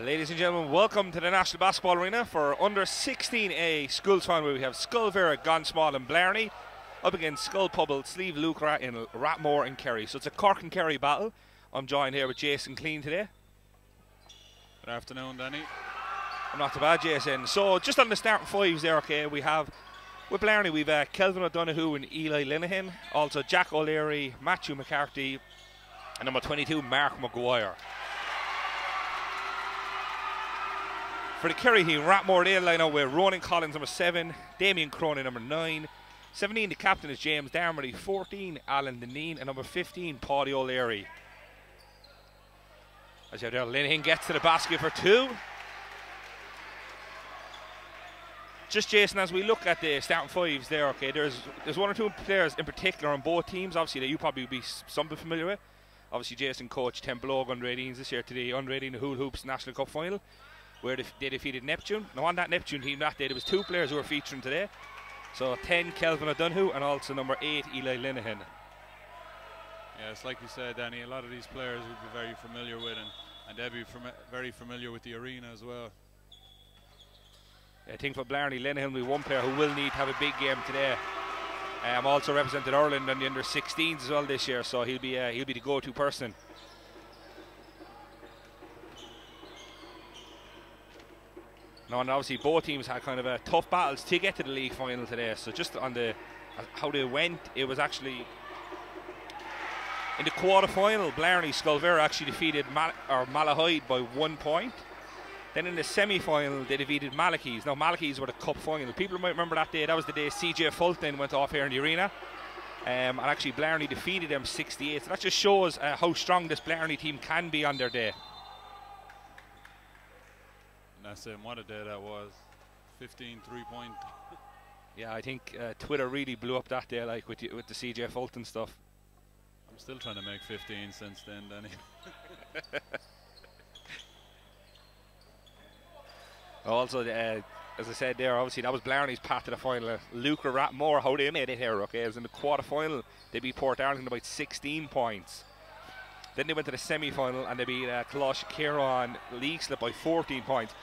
Ladies and gentlemen, welcome to the National Basketball Arena for under 16A schools final where we have Scoil Mhuire, Gonnsmall and Blarney up against Sculpubble, Sliabh Luachra in Rathmore and Kerry. So it's a Cork and Kerry battle. I'm joined here with Jason Clean today. Good afternoon, Danny. I'm not too bad, Jason. So just on the starting fives there, okay, we have with Blarney, we've uh, Kelvin O'Donoghue and Eli Linehan, also Jack O'Leary, Matthew McCarthy, and number 22, Mark McGuire. For the Kerry team, Rathmore they line up with Ronan Collins, number 7, Damien Cronin, number 9, 17, the captain is James Darmody, 14, Alan Deneen, and number 15, Paddy O'Leary. As there, Linehan gets to the basket for two. Just Jason, as we look at the starting fives there, okay, there's there's one or two players in particular on both teams, obviously that you probably would be something familiar with. Obviously, Jason coached Templeogue under 18s this year today, under 18 the Hula Hoops National Cup final where they defeated Neptune. Now, on that Neptune team that day, there was two players who were featuring today. So 10, Kelvin O'Donoghue, and also number 8, Eli Linehan. Yeah, it's like you said, Danny, a lot of these players would be very familiar with, and, and they'd be fam very familiar with the arena as well. I think for Blarney, Linehan will be one player who will need to have a big game today. Um, also represented Ireland on the under 16s as well this year, so he'll be uh, he'll be the go-to person. No, and obviously both teams had kind of a tough battles to get to the league final today. So just on the uh, how they went, it was actually in the quarter final. Blarney Scoil Mhuire actually defeated Mal- or Malahide by one point. Then in the semi final, they defeated Malachy's. Now, Malachy's were the cup final. People might remember that day. That was the day CJ Fulton went off here in the arena. Um, and actually, Blarney defeated them 68. So that just shows uh, how strong this Blarney team can be on their day. That's it. What a day that was. 15 three point. Yeah, I think uh, Twitter really blew up that day, like with the, with the CJ Fulton stuff. I'm still trying to make 15 since then, Danny. also, uh, as I said there, obviously that was Blarney's path to the final. Luachra Rathmore, how they made it here, okay? It was in the quarter final. They beat Portarlington by 16 points. Then they went to the semi final and they beat uh, Coláiste Chiaráin Leixlip by 14 points.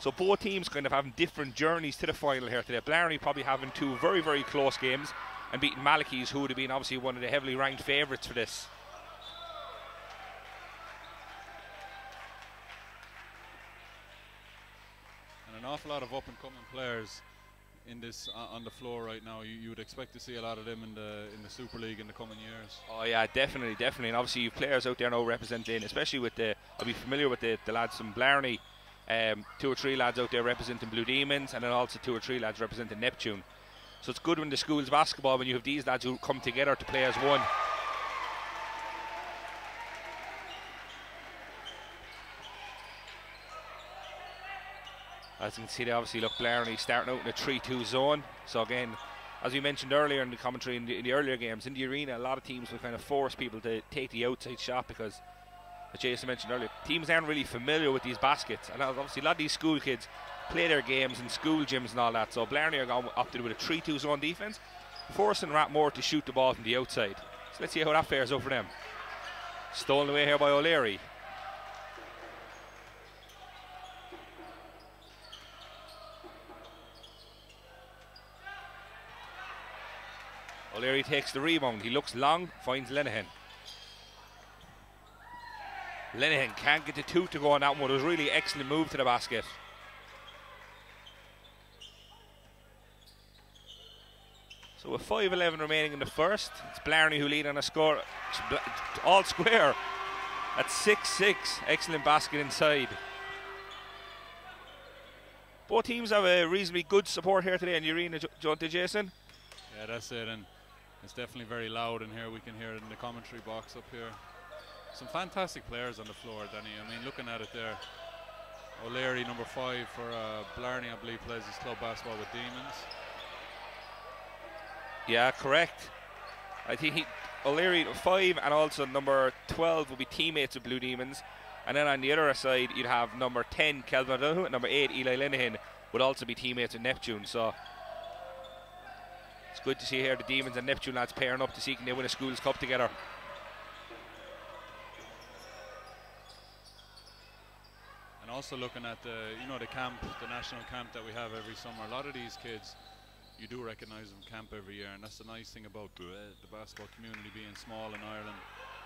So both teams kind of having different journeys to the final here today. Blarney probably having two very, very close games and beating Malachy's, who would have been obviously one of the heavily ranked favourites for this. And an awful lot of up and coming players in this uh, on the floor right now. You, you would expect to see a lot of them in the in the Super League in the coming years. Oh yeah, definitely, definitely. And obviously, players out there now representing, especially with the. I'll be familiar with the, the lads from Blarney um, two or three lads out there representing Blue Demons, and then also two or three lads representing Neptune. So it's good when the school's basketball when you have these lads who come together to play as one. As you can see, they obviously look Blarney starting out in a 3 2 zone. So, again, as we mentioned earlier in the commentary in the, in the, earlier games, in the arena, a lot of teams will kind of force people to take the outside shot because as Jason mentioned earlier, teams aren't really familiar with these baskets. And obviously, a lot of these school kids play their games in school gyms and all that. So Blarney are going opted with a 3 2 zone defence, forcing Rathmore to shoot the ball from the outside. So let's see how that fares over them. Stolen away here by O'Leary. O'Leary takes the rebound. He looks long, finds Linehan. Linehan can't get the two to go on that one. It was really excellent move to the basket. So with 5.11 remaining in the first, it's Blarney who lead on a score. All square at 6-6. Excellent basket inside. Both teams have a reasonably good support here today in the arena, John Jason. Yeah, that's it. And it's definitely very loud in here. We can hear it in the commentary box up here. Some fantastic players on the floor, Danny. I mean, looking at it there, O'Leary, number five for uh, Blarney, I believe, plays his club basketball with Demons. Yeah, correct. I think he O'Leary five and also number twelve will be teammates of Blue Demons. And then on the other side you'd have number ten Kelvin O'Donoghue number eight Eli Linehan would also be teammates of Neptune. So it's good to see here the Demons and Neptune lads pairing up to see can they win a schools cup together. And and also looking at the you know the camp, the national camp that we have every summer. A lot of these kids, you do recognise them camp every year, and that's the nice thing about the, the basketball community being small in Ireland.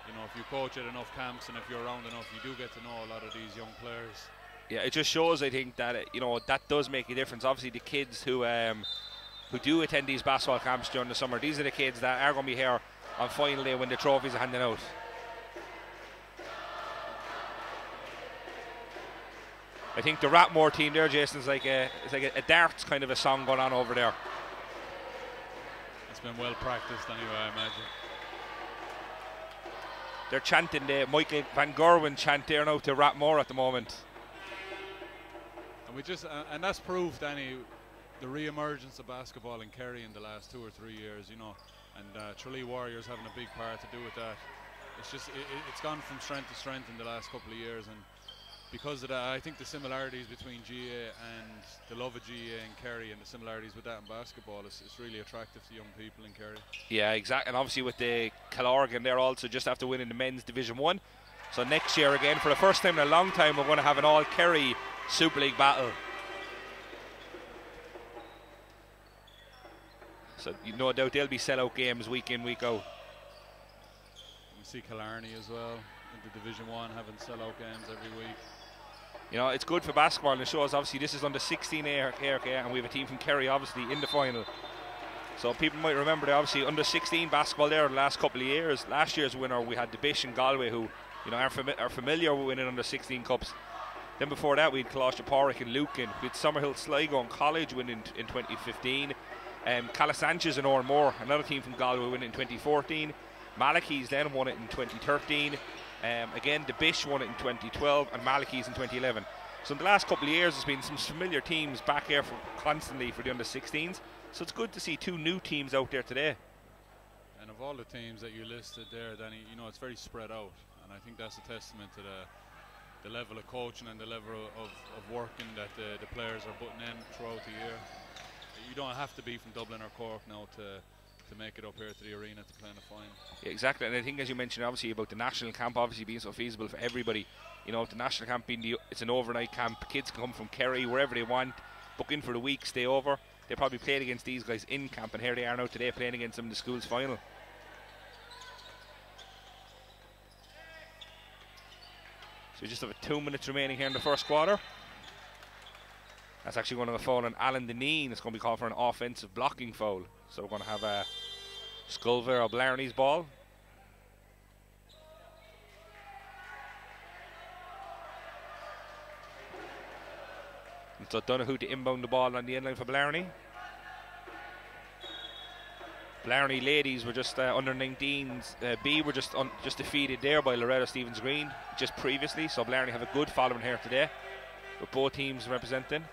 You know, if you coach at enough camps and if you're around enough, you do get to know a lot of these young players. Yeah, it just shows, I think, that it, you know that does make a difference. Obviously, the kids who um, who do attend these basketball camps during the summer, these are the kids that are going to be here on final day when the trophies are handed out. I think the Rathmore team there, Jason, is like a it's like a, a darts kind of a song going on over there. It's been well practiced anyway, I imagine. They're chanting the Michael Van Gerwen chant there now to Rathmore at the moment. And we just uh, and that's proved, Danny, the re-emergence of basketball in Kerry in the last two or three years. You know, and uh, Tralee Warriors having a big part to do with that. It's just it, it's gone from strength to strength in the last couple of years, and because of that, I think the similarities between GAA and the love of GAA and Kerry and the similarities with that in basketball is, is really attractive to young people in Kerry. Yeah, exactly. And obviously with the Killorglin, they're also just after winning the men's Division 1. So next year again, for the first time in a long time, we're going to have an all Kerry Super League battle. So you no doubt they'll be sellout games week in, week out. We see Killarney as well in the Division One having sellout games every week. You know, it's good for basketball and it shows obviously this is under 16 ARK and we have a team from Kerry obviously in the final. So people might remember that obviously under 16 basketball there the last couple of years. Last year's winner we had the Bish and Galway who you know are, fami- are familiar with winning under 16 cups. Then before that we had Pádraig and Lucan. We had Summerhill Sligo and College winning in 2015. Um, Calasanctius and Oranmore, another team from Galway, winning in 2014. Malachy's then won it in 2013. Um, again, the Bish won it in 2012 and Malachy's in 2011. So in the last couple of years, there's been some familiar teams back here for constantly for the under 16s. So it's good to see two new teams out there today. And of all the teams that you listed there, Danny, you know it's very spread out, and I think that's a testament to the the level of coaching and the level of, of working that the, the players are putting in throughout the year. You don't have to be from Dublin or Cork now to to make it up here to the arena to play in a final. Yeah, exactly, and I think as you mentioned, obviously about the national camp, obviously being so feasible for everybody. You know, the national camp being the, it's an overnight camp. Kids can come from Kerry wherever they want, book in for the week, stay over. They probably played against these guys in camp, and here they are now today playing against them in the school's final. So we just have two minutes remaining here in the first quarter. That's actually going to fall on Alan Deneen. It's going to be called for an offensive blocking foul. So we're going to have a Scoil Mhuire Blarney's ball. And so Donahue to inbound the ball on the end line for Blarney. Blarney ladies were just uh, under 19s. Uh, B were just just defeated there by Loreto Stephen's Green just previously. So Blarney have a good following here today, with both teams representing.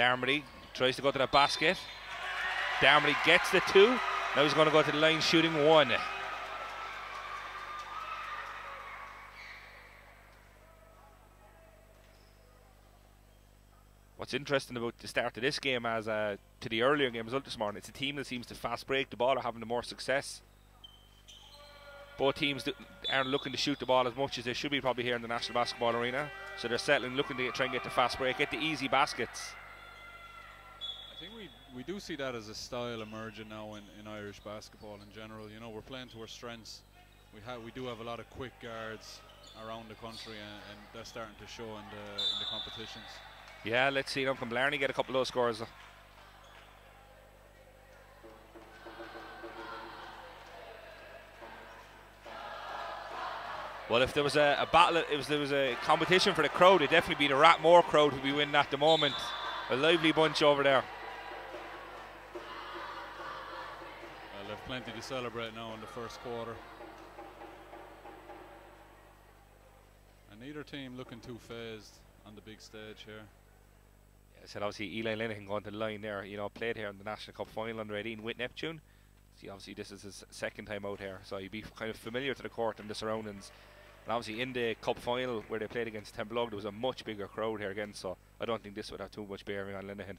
Darmody tries to go to the basket. Darmody gets the two. Now he's going to go to the line shooting one. What's interesting about the start of this game as uh, to the earlier game result this morning, it's a team that seems to fast break the ball or having the more success. Both teams aren't looking to shoot the ball as much as they should be probably here in the National Basketball Arena. So they're settling, looking to get, try and get the fast break, get the easy baskets. We do see that as a style emerging now in, in Irish basketball in general. You know, we're playing to our strengths. We have we do have a lot of quick guards around the country, and, and that's starting to show in the in the competitions. Yeah, let's see. Now can Blarney get a couple of scores? Well, if there was a, a battle, if there was a competition for the crowd, it'd definitely be the Rathmore crowd who'd be winning at the moment. A lively bunch over there. Plenty to celebrate now in the first quarter. And neither team looking too phased on the big stage here. I said obviously Eli Linehan going to the line there. You know, played here in the National Cup final under 18 with Neptune. See, obviously this is his second time out here, so he'd be kind of familiar to the court and the surroundings. And obviously in the cup final where they played against Templeogue, there was a much bigger crowd here again. So I don't think this would have too much bearing on Linehan.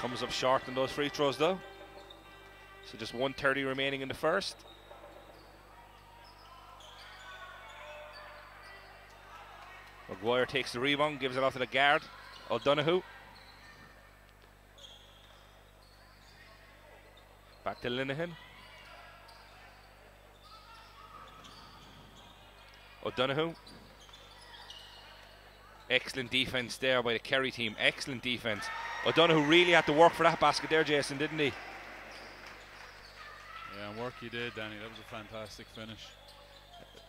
Comes up short in those free throws though. So just 130 remaining in the first. McGuire takes the rebound, gives it off to the guard, O'Donoghue. Back to Linehan. O'Donoghue. Excellent defence there by the Kerry team. Excellent defence. O'Donoghue really had to work for that basket there, Jason, didn't he? Yeah, and work he did, Danny. That was a fantastic finish.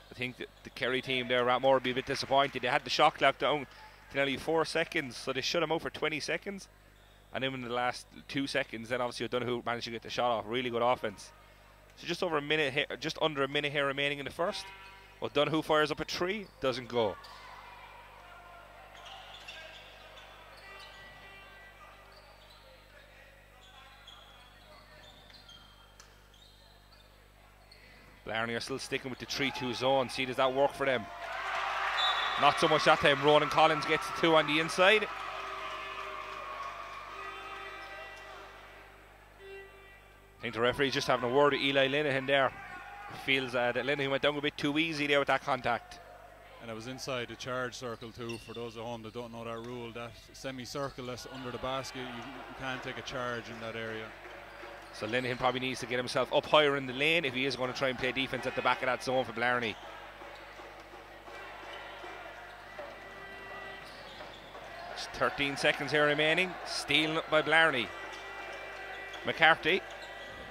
I think that the Kerry team there, Rathmore, would be a bit disappointed. They had the shot clock down to nearly four seconds, so they shut him out for 20 seconds. And then in the last two seconds, then obviously O'Donoghue managed to get the shot off. Really good offense. So just over a minute, here, just under a minute here remaining in the first. O'Donoghue fires up a three, doesn't go. Blarney are still sticking with the 3-2 zone. See, does that work for them? Not so much that time. Ronan Collins gets the two on the inside. I think the referee's just having a word with Eli Linehan there. Feels uh, that Linehan went down a bit too easy there with that contact. And it was inside the charge circle too. For those at home that don't know that rule, that semicircle that's under the basket, you, you can't take a charge in that area. So Linehan probably needs to get himself up higher in the lane if he is going to try and play defence at the back of that zone for Blarney. It's 13 seconds here remaining. Stealing up by Blarney. McCarthy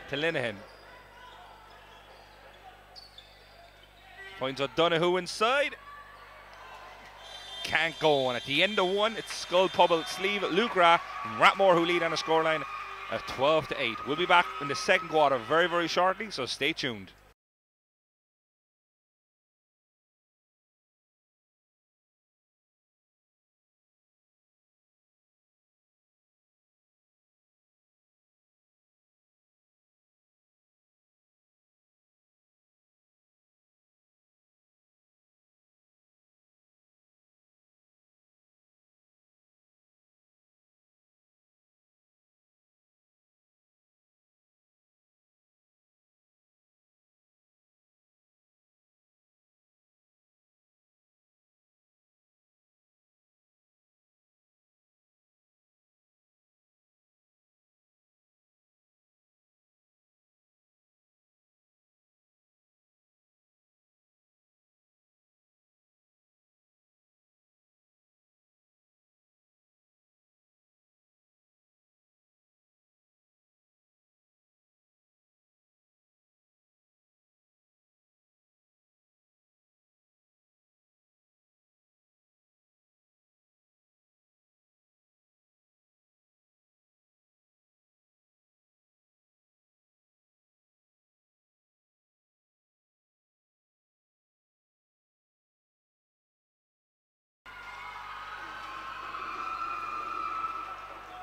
to Linehan. Finds O'Donoghue inside. Can't go on. At the end of one, it's Scoil Phobail, Sliabh, Luachra, and Rathmore who lead on the scoreline at 12 to 8. We'll be back in the second quarter very, very shortly, so stay tuned.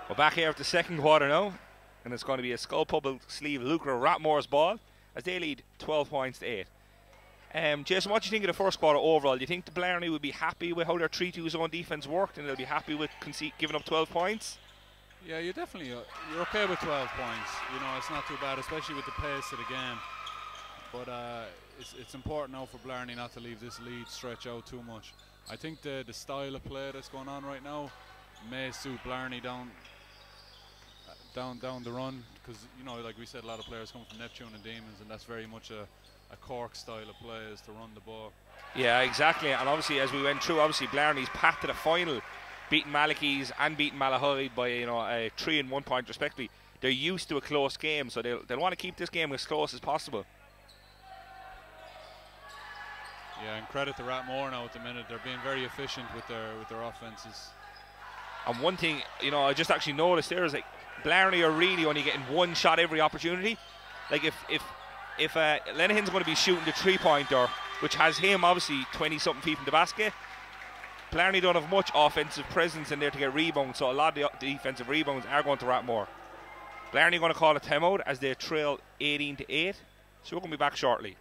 We're back here at the second quarter now, and it's going to be a Scoil Phobail Sliabh Luachra Rathmore's ball as they lead 12 points to 8. Um, Jason, what do you think of the first quarter overall? Do you think the Blarney would be happy with how their 3 2 zone defence worked and they'll be happy with giving up 12 points? Yeah, you're definitely uh, you're okay with 12 points. You know, it's not too bad, especially with the pace of the game. But uh, it's, it's important now for Blarney not to leave this lead stretch out too much. I think the the style of play that's going on right now may suit Blarney down down down the run because you know, like we said, a lot of players come from Neptune and Demons, and that's very much a, a Cork style of play is to run the ball. Yeah, exactly. And obviously, as we went through, obviously Blarney's path to the final, beating Malachy's and beating Malahide by you know a three and one point respectively. They're used to a close game, so they'll they'll want to keep this game as close as possible. Yeah, and credit to Rathmore now at the minute. They're being very efficient with their with their offenses. And one thing, you know, I just actually noticed there is like Blarney are really only getting one shot every opportunity. Like if if if uh, Linehan's going to be shooting the three pointer, which has him obviously 20 something feet from the basket, Blarney don't have much offensive presence in there to get rebounds, so a lot of the defensive rebounds are going to Rathmore. Blarney going to call a timeout as they trail 18 to 8. So we're going to be back shortly.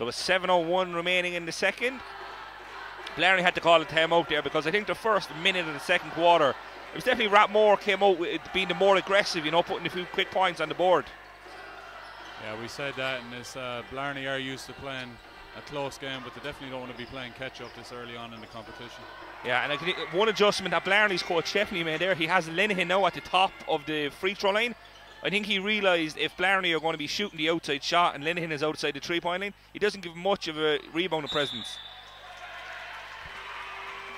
So with 7.01 remaining in the second. Blarney had to call a timeout there because I think the first minute of the second quarter, it was definitely Rathmore came out with being the more aggressive, you know, putting a few quick points on the board. Yeah, we said that, and this uh, Blarney are used to playing a close game, but they definitely don't want to be playing catch up this early on in the competition. Yeah, and one adjustment that Blarney's coach definitely made there, he has Linehan now at the top of the free throw line. I think he realised if Blarney are going to be shooting the outside shot and Linehan is outside the three point line, he doesn't give much of a rebounding presence.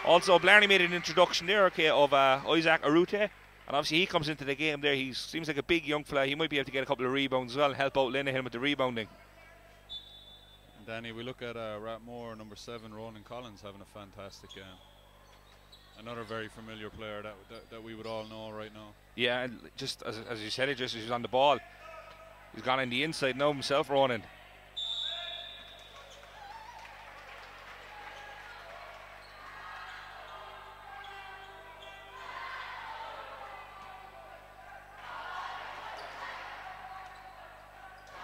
Also, Blarney made an introduction there, okay, of uh, Isaac Arute. And obviously, he comes into the game there. He seems like a big young fella. He might be able to get a couple of rebounds as well and help out Linehan with the rebounding. Danny, we look at uh, Rathmore, number seven, Ronan Collins, having a fantastic game. Another very familiar player that, that, that we would all know right now. Yeah, and just as, as you said it, just he's on the ball, he's gone in the inside now himself, Ronan.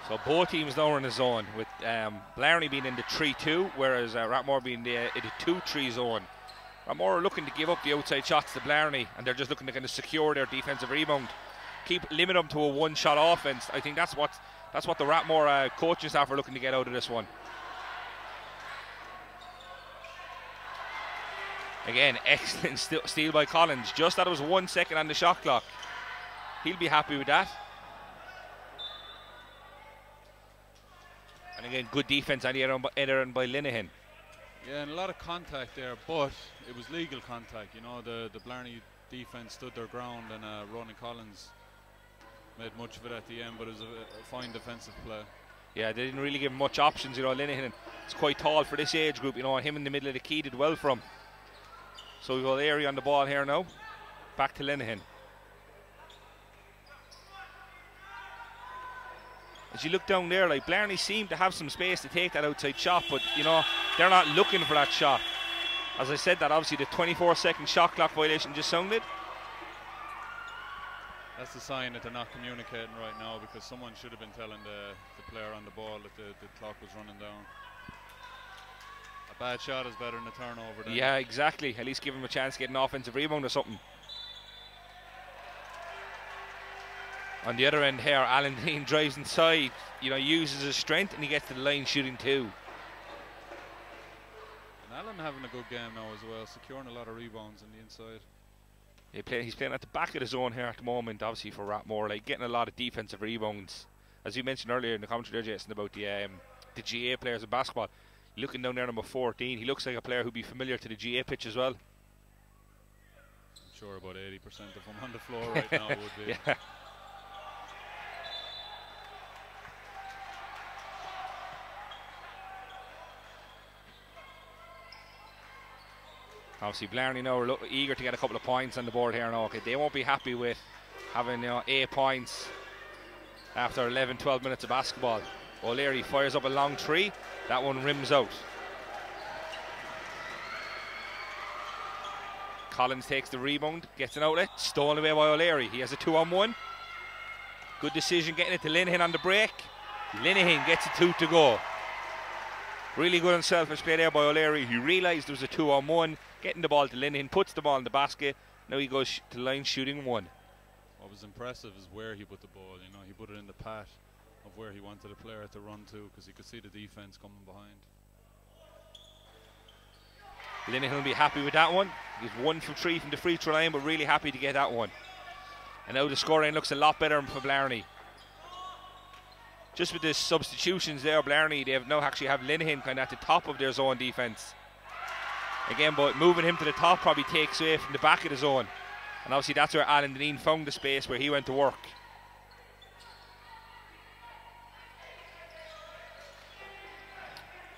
So both teams now are in the zone, with um, Blarney being in the 3-2, whereas uh, Rathmore being in the 2-3 zone. Are looking to give up the outside shots to Blarney, and they're just looking to kind of secure their defensive rebound, keep limit them to a one-shot offense. I think that's what that's what the Rathmore uh, coaching staff are looking to get out of this one. Again, excellent st steal by Collins. Just that it was one second on the shot clock. He'll be happy with that. And again, good defense on the other end by Linehan. Yeah, and a lot of contact there, but it was legal contact. You know, the, the Blarney defense stood their ground, and uh, Ronan Collins made much of it at the end, but it was a, a fine defensive play. Yeah, they didn't really give him much options. You know, Linehan is quite tall for this age group. You know, him in the middle of the key did well from. So we've got Airy on the ball here now. Back to Linehan. As you look down there, like Blarney seemed to have some space to take that outside shot, but you know they're not looking for that shot. As I said, that obviously the 24 second shot clock violation just sounded. That's the sign that they're not communicating right now because someone should have been telling the, the player on the ball that the, the clock was running down. A bad shot is better than a turnover. Then. Yeah, exactly. At least give him a chance to get an offensive rebound or something. On the other end here, Alan Dean drives inside, you know, uses his strength and he gets to the line shooting two. And Alan having a good game now as well, securing a lot of rebounds on the inside. He play, he's playing at the back of the zone here at the moment, obviously for Rathmore, like getting a lot of defensive rebounds. As you mentioned earlier in the commentary there, Jason, about the um, the GA players in basketball. Looking down there, number 14, he looks like a player who'd be familiar to the GA pitch as well. I'm sure about 80% of them on the floor right now would be. yeah. Obviously, Blarney now are eager to get a couple of points on the board here now. Okay, they won't be happy with having you know, eight points after 11, 12 minutes of basketball. O'Leary fires up a long three. That one rims out. Collins takes the rebound, gets an outlet, stolen away by O'Leary. He has a two on one. Good decision getting it to Linehan on the break. Linehan gets a two to go. Really good and selfish play there by O'Leary. He realised there was a two on one getting the ball to Linehan, puts the ball in the basket. Now he goes to line shooting one. What was impressive is where he put the ball. You know, he put it in the path of where he wanted the player to run to because he could see the defense coming behind. Linehan will be happy with that one. He's one from three from the free throw line, but really happy to get that one. And now the scoring looks a lot better for Blarney. Just with the substitutions there, Blarney, they have now actually have Linehan kind of at the top of their zone defence. Again, but moving him to the top probably takes away from the back of the zone. And obviously that's where Alan Deneen found the space where he went to work.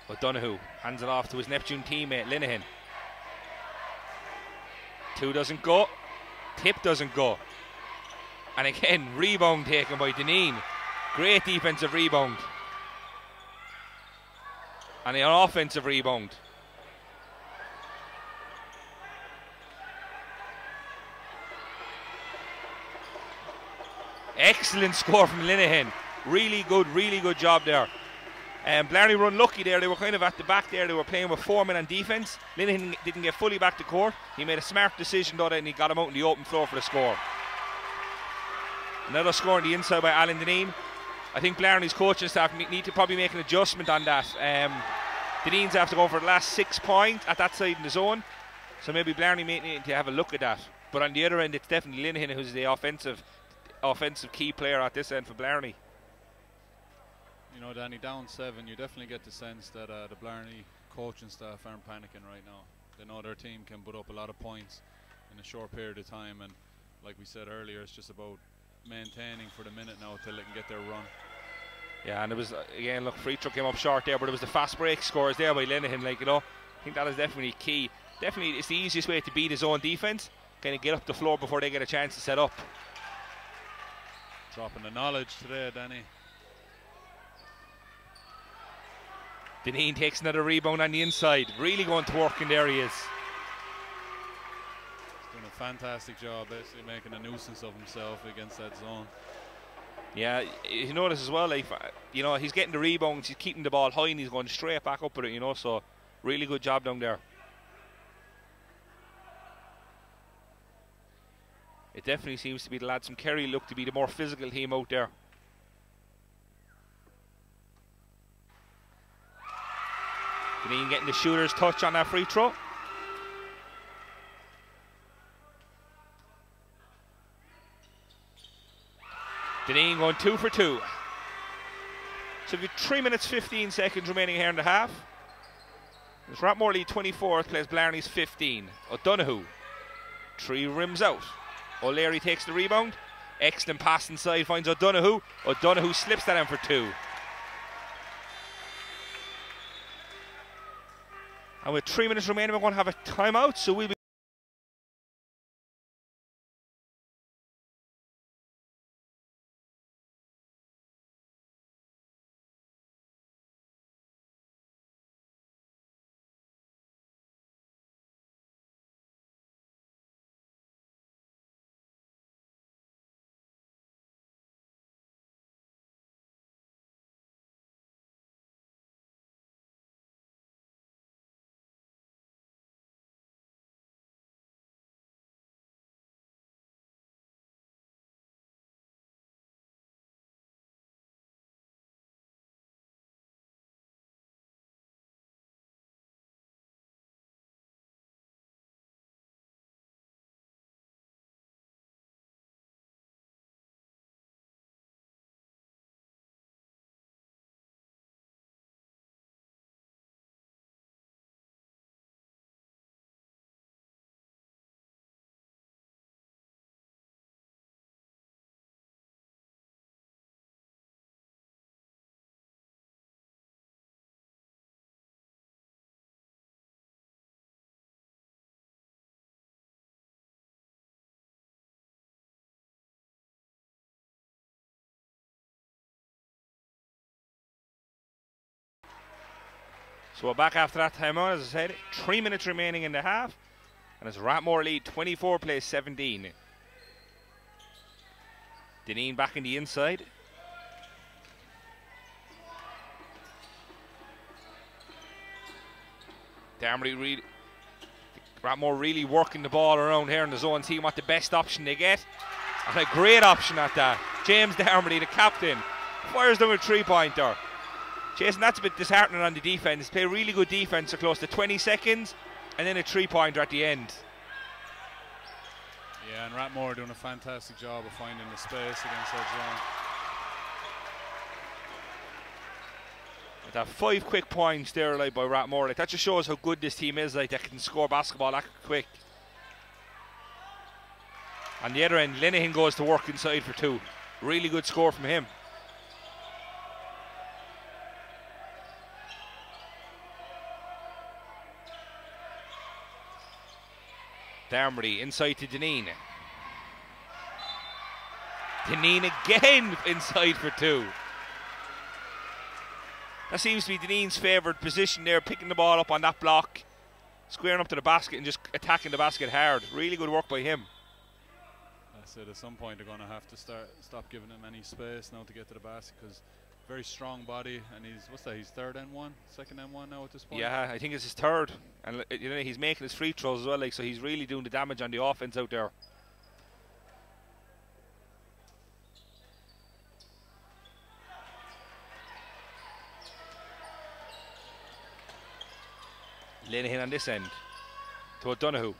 O'Donoghue hands it off to his Neptune teammate Linehan. Two doesn't go. Tip doesn't go. And again, rebound taken by Deneen. Great defensive rebound. And an offensive rebound. Excellent score from Linehan. Really good, really good job there. Um, Blarney run lucky there. They were kind of at the back there. They were playing with four men on defence. Linehan didn't get fully back to court. He made a smart decision though, and he got him out in the open floor for the score. Another score on the inside by Alan Deneen. I think Blarney's coaching staff need to probably make an adjustment on that. Um, Deneen's have to go for the last six points at that side in the zone. So maybe Blarney may need to have a look at that. But on the other end, it's definitely Linehan who's the offensive offensive key player at this end for Blarney. You know, Danny, down seven, you definitely get the sense that uh, the Blarney coaching staff aren't panicking right now. They know their team can put up a lot of points in a short period of time, and like we said earlier, it's just about maintaining for the minute now until they can get their run. Yeah, and it was again look, free throw came up short there, but it was the fast break scores there by Linehan. Like you know, I think that is definitely key. Definitely, it's the easiest way to beat his own defense. Kind of get up the floor before they get a chance to set up. Dropping the knowledge today, Danny. Deneen takes another rebound on the inside. Really going to work in there he is. Fantastic job, basically making a nuisance of himself against that zone. Yeah, you notice as well, like, uh, you know, he's getting the rebounds, he's keeping the ball high and he's going straight back up with it, you know, so really good job down there. It definitely seems to be the lads from Kerry look to be the more physical team out there. Deneen getting the shooter's touch on that free throw. Deneen going two for two. So we've three minutes 15 seconds remaining here in the half. It's Rathmore lead 24th, plays Blarney's 15. O'Donoghue, three rims out. O'Leary takes the rebound. Excellent pass inside, finds O'Donoghue. O'Donoghue slips that in for two. And with three minutes remaining, we're going to have a timeout, so we'll be. So we're back after that time on, as I said, three minutes remaining in the half. And it's Rathmore lead 24 plays 17. Deneen back in the inside. Darmody really Rathmore really working the ball around here in the zone, seeing what the best option they get. And a great option at that. James Darmody, the captain, fires them a three pointer. Jason, that's a bit disheartening on the defence. Play really good defence for close to 20 seconds and then a three pointer at the end. Yeah, and Rathmore doing a fantastic job of finding the space against that zone. With that five quick points there like by Rathmore, like that just shows how good this team is, like they can score basketball that quick. On the other end, Linehan goes to work inside for two. Really good score from him. Darmody inside to Deneen. Deneen again inside for two. That seems to be Deneen's favoured position there, picking the ball up on that block, squaring up to the basket and just attacking the basket hard. Really good work by him. I said at some point they're going to have to start stop giving him any space now to get to the basket because very strong body, and he's what's that? He's third N1, second N1 now at this point. Yeah, I think it's his third, and uh, you know he's making his free throws as well. Like so, he's really doing the damage on the offense out there. Linehan on this end to O'Donoghue.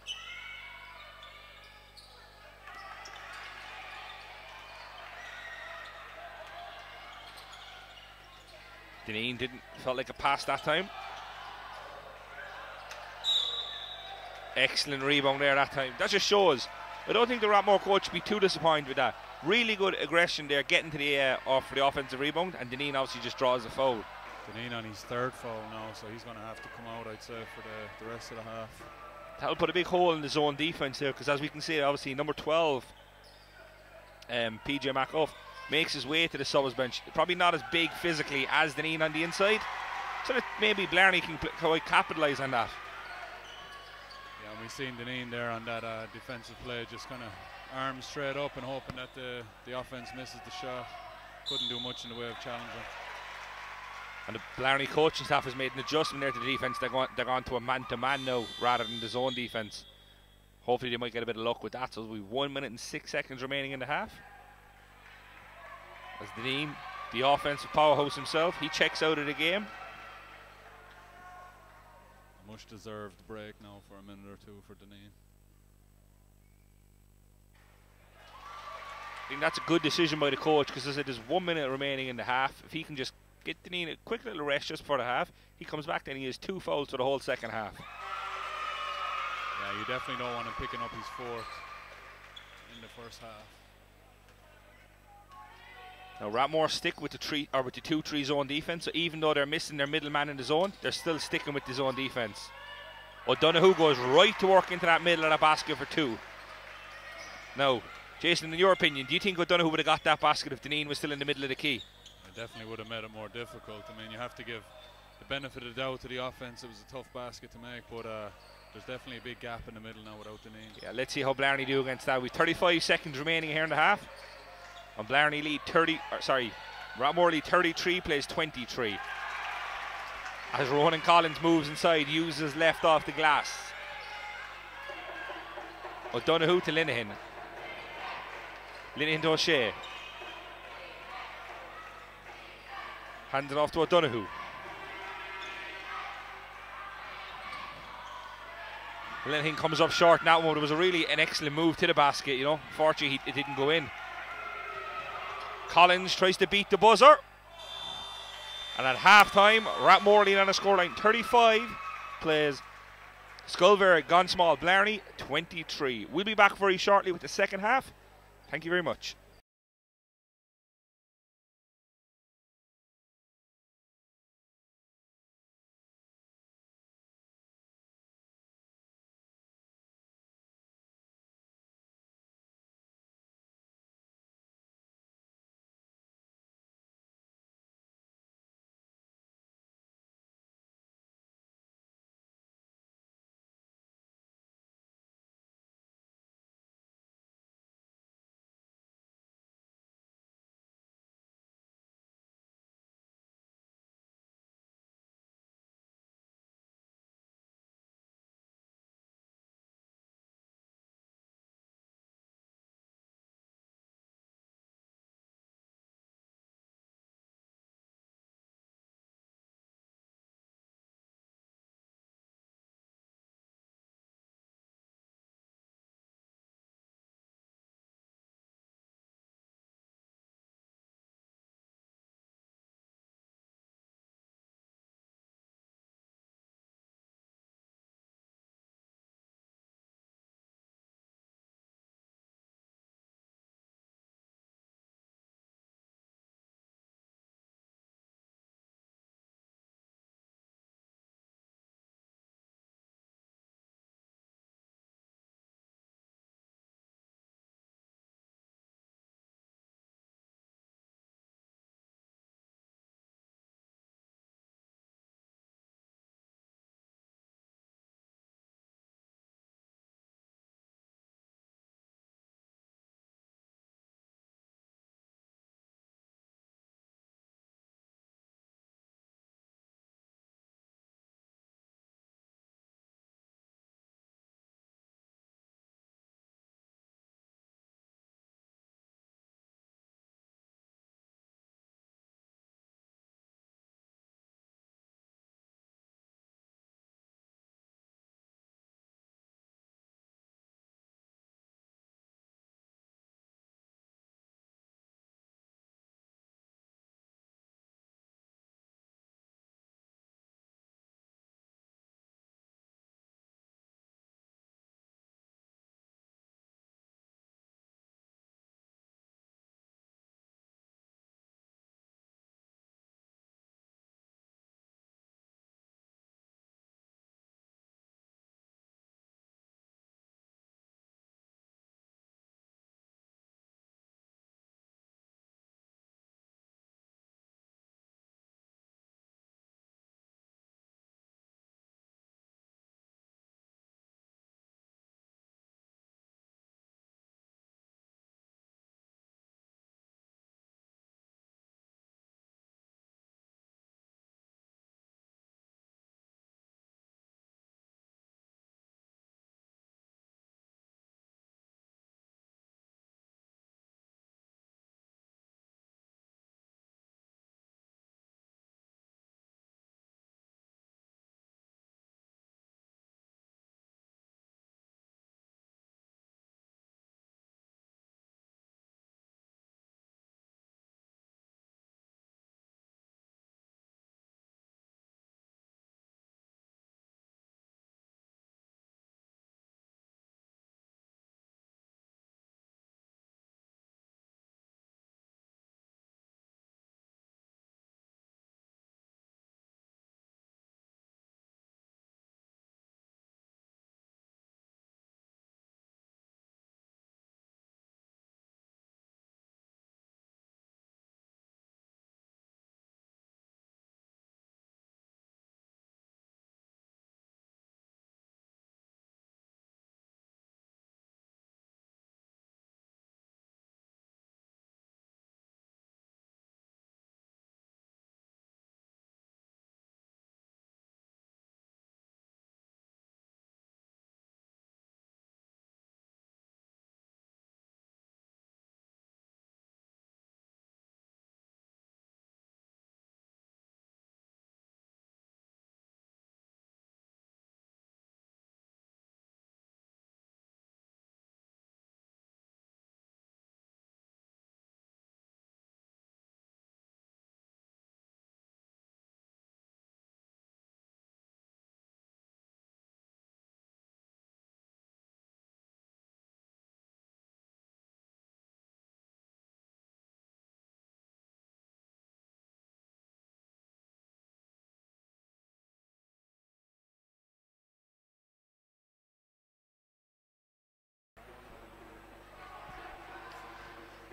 Dineen didn't felt like a pass that time. Excellent rebound there that time. That just shows. I don't think the Rathmore coach would be too disappointed with that. Really good aggression there, getting to the uh, off for the offensive rebound, and Dineen obviously just draws a foul. Dineen on his third foul now, so he's going to have to come out, I'd say, for the, the rest of the half. That'll put a big hole in the zone defense there, because as we can see, obviously number 12, um, PJ McOff, makes his way to the subs bench. Probably not as big physically as Dineen on the inside, so that maybe Blarney can capitalise on that. Yeah, and we've seen Dineen there on that uh, defensive play, just kind of arms straight up and hoping that the, the offense misses the shot. Couldn't do much in the way of challenging. And the Blarney coaching staff has made an adjustment there to the defence. They're going, they're going to a man-to-man now rather than the zone defence. Hopefully they might get a bit of luck with that. So we've one minute and six seconds remaining in the half. As Dineen, the offensive powerhouse himself, he checks out of the game. A much deserved break now for a minute or two for Dineen. I think that's a good decision by the coach because as I said, there's one minute remaining in the half. If he can just get Dineen a quick little rest just for the half, he comes back then he has two fouls for the whole second half. Yeah, you definitely don't want him picking up his fourth in the first half. Now Rathmore stick with the three or with the two three zone defense. So even though they're missing their middle man in the zone, they're still sticking with the zone defense. O'Donoghue goes right to work into that middle of the basket for two. Now, Jason, in your opinion, do you think O'Donoghue would have got that basket if Dineen was still in the middle of the key? It definitely would have made it more difficult. I mean, you have to give the benefit of the doubt to the offense. It was a tough basket to make, but uh, there's definitely a big gap in the middle now without Dineen. Yeah, let's see how Blarney do against that. With 35 seconds remaining here in the half. And Blarney lead 30, or sorry, Rathmore lead 33, plays 23. As Ronan Collins moves inside, uses left off the glass. O'Donoghue to Linehan. Linehan to O'Shea. Hands it off to O'Donoghue. Linehan comes up short in that one. It was a really an excellent move to the basket, you know. Fortunately, he, it didn't go in. Collins tries to beat the buzzer. And at half time, Rathmore lead on a scoreline 35 plays Scoil Mhuire Gan Smal, Blarney 23. We'll be back very shortly with the second half. Thank you very much.